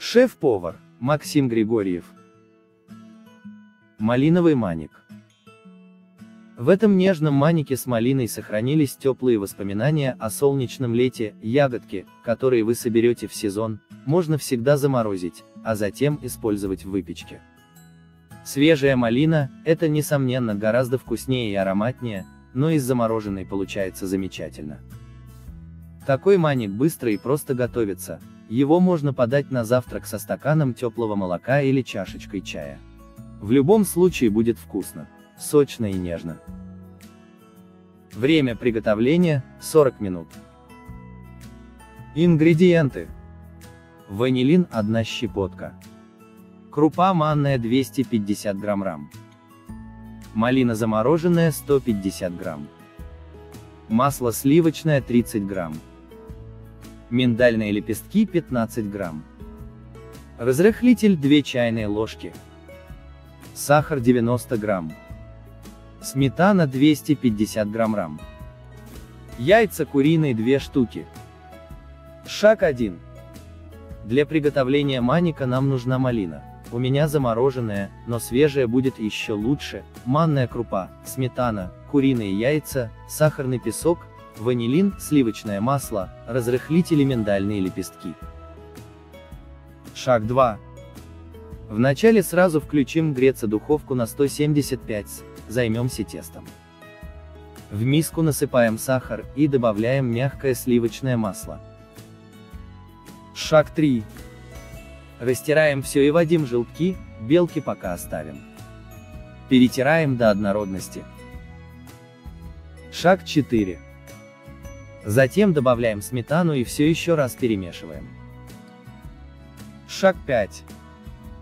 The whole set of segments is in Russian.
Шеф-повар, Максим Григорьев. Малиновый маник. В этом нежном манике с малиной сохранились теплые воспоминания о солнечном лете, ягодки, которые вы соберете в сезон, можно всегда заморозить, а затем использовать в выпечке. Свежая малина – это, несомненно, гораздо вкуснее и ароматнее, но из замороженной получается замечательно. Такой маник быстро и просто готовится, его можно подать на завтрак со стаканом теплого молока или чашечкой чая. В любом случае будет вкусно, сочно и нежно. Время приготовления – 40 минут. Ингредиенты. Ванилин – 1 щепотка. Крупа манная 250 грамм рам. Малина замороженная 150 грамм. Масло сливочное 30 грамм. Миндальные лепестки 15 грамм. Разрыхлитель 2 чайные ложки. Сахар 90 грамм. Сметана 250 грамм рам. Яйца куриные 2 штуки. Шаг 1. Для приготовления маника нам нужна малина. У меня замороженная, но свежая будет еще лучше, манная крупа, сметана, куриные яйца, сахарный песок, ванилин, сливочное масло, разрыхлители миндальные лепестки. Шаг 2. Вначале сразу включим греться духовку на 175 с, займемся тестом. В миску насыпаем сахар и добавляем мягкое сливочное масло. Шаг 3. Растираем все и вводим желтки, белки пока оставим. Перетираем до однородности. Шаг 4. Затем добавляем сметану и все еще раз перемешиваем. Шаг 5.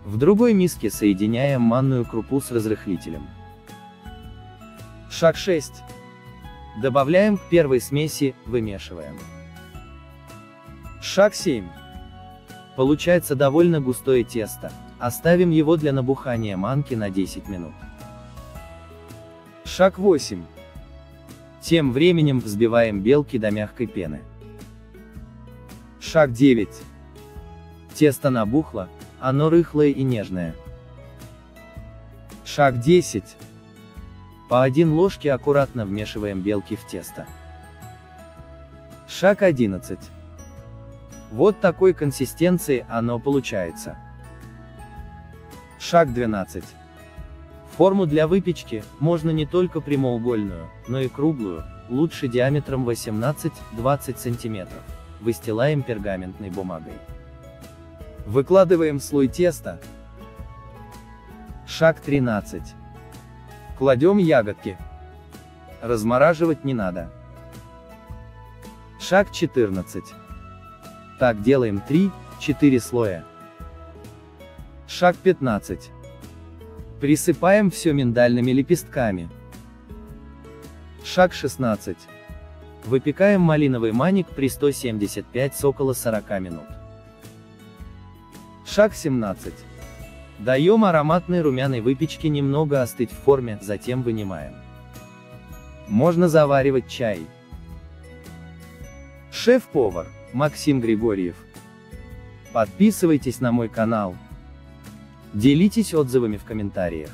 В другой миске соединяем манную крупу с разрыхлителем. Шаг 6. Добавляем к первой смеси, вымешиваем. Шаг 7. Получается довольно густое тесто, оставим его для набухания манки на 10 минут. Шаг 8. Тем временем взбиваем белки до мягкой пены. Шаг 9. Тесто набухло, оно рыхлое и нежное. Шаг 10. По один ложке аккуратно вмешиваем белки в тесто. Шаг 11. Вот такой консистенции оно получается. Шаг 12. Форму для выпечки можно не только прямоугольную, но и круглую, лучше диаметром 18-20 см. Выстилаем пергаментной бумагой. Выкладываем слой теста. Шаг 13. Кладем ягодки. Размораживать не надо. Шаг 14. Так делаем 3-4 слоя. Шаг 15. Присыпаем все миндальными лепестками. Шаг 16. Выпекаем малиновый маник при 175 с около 40 минут. Шаг 17. Даем ароматной румяной выпечке немного остыть в форме, затем вынимаем. Можно заваривать чай. Шеф-повар, Максим Григорьев. Подписывайтесь на мой канал. Делитесь отзывами в комментариях.